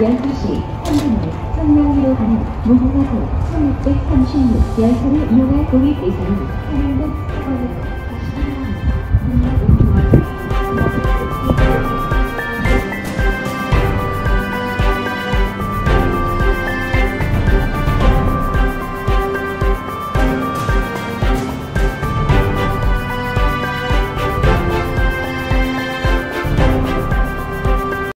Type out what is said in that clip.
12시3분에성명으로가는 무궁화호1636열차를 이용할 고객계서는한